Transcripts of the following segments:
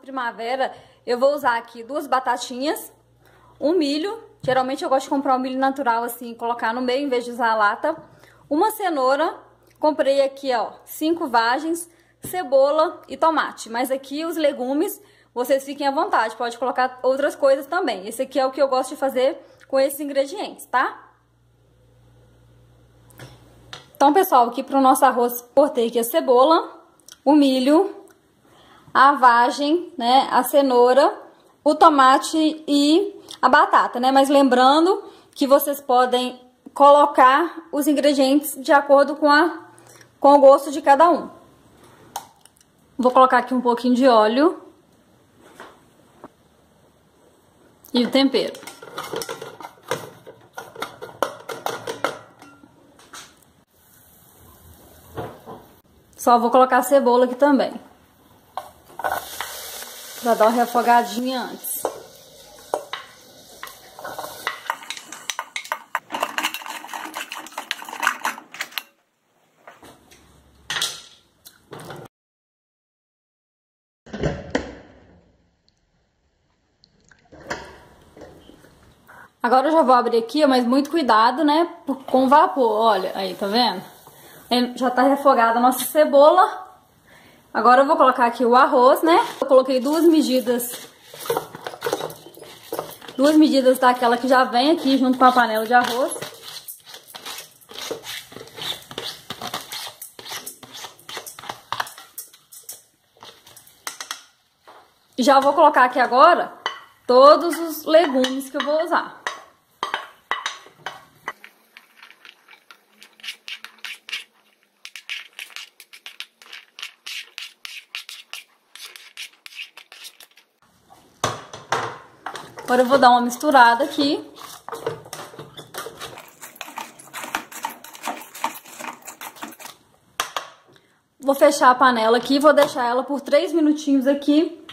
primavera, eu vou usar aqui duas batatinhas, um milho, geralmente eu gosto de comprar o um milho natural assim, colocar no meio em vez de usar a lata, uma cenoura, comprei aqui ó, cinco vagens, cebola e tomate, mas aqui os legumes, vocês fiquem à vontade, pode colocar outras coisas também. Esse aqui é o que eu gosto de fazer com esses ingredientes, tá? Então, pessoal, aqui para o nosso arroz, cortei aqui a cebola, o milho, a vagem, né, a cenoura, o tomate e a batata, né? Mas lembrando que vocês podem colocar os ingredientes de acordo com, a, com o gosto de cada um. Vou colocar aqui um pouquinho de óleo e o tempero. Só vou colocar a cebola aqui também. Pra dar uma refogadinha antes. Agora eu já vou abrir aqui, mas muito cuidado, né, com vapor. Olha, aí, tá vendo? Já tá refogada a nossa cebola. Agora eu vou colocar aqui o arroz, né? Eu coloquei duas medidas. Duas medidas daquela que já vem aqui junto com a panela de arroz. Já vou colocar aqui agora todos os legumes que eu vou usar. Agora eu vou dar uma misturada aqui. Vou fechar a panela aqui, vou deixar ela por 3 minutinhos aqui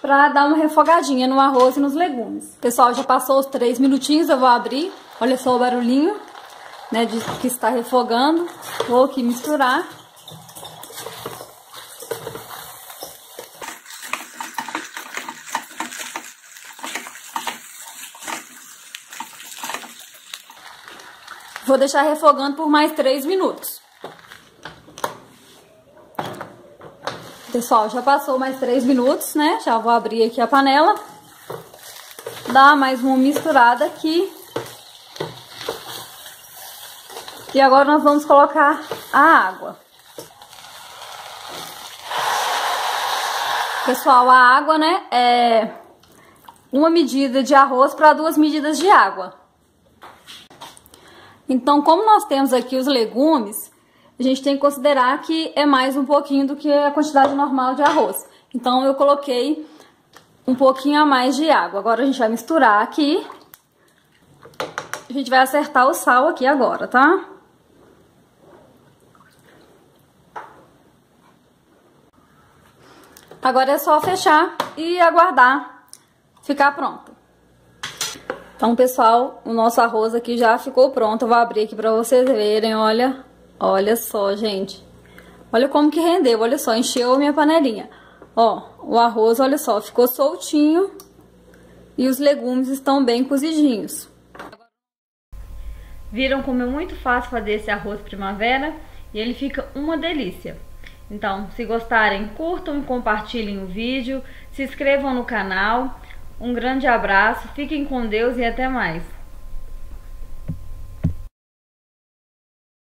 pra dar uma refogadinha no arroz e nos legumes. Pessoal, já passou os 3 minutinhos, eu vou abrir. Olha só o barulhinho, né, de que está refogando. Vou aqui misturar. Vou deixar refogando por mais 3 minutos. Pessoal, já passou mais 3 minutos, né? Já vou abrir aqui a panela. Dar mais uma misturada aqui. E agora nós vamos colocar a água. Pessoal, a água, né, é uma medida de arroz para duas medidas de água. Então, como nós temos aqui os legumes, a gente tem que considerar que é mais um pouquinho do que a quantidade normal de arroz. Então, eu coloquei um pouquinho a mais de água. Agora, a gente vai misturar aqui. A gente vai acertar o sal aqui agora, tá? Agora é só fechar e aguardar ficar pronto. Então, pessoal, o nosso arroz aqui já ficou pronto. Eu vou abrir aqui pra vocês verem, olha. Olha só, gente. Olha como que rendeu, olha só, encheu minha panelinha. Ó, o arroz, olha só, ficou soltinho. E os legumes estão bem cozidinhos. Viram como é muito fácil fazer esse arroz primavera? E ele fica uma delícia. Então, se gostarem, curtam e compartilhem o vídeo. Se inscrevam no canal. Um grande abraço, fiquem com Deus e até mais.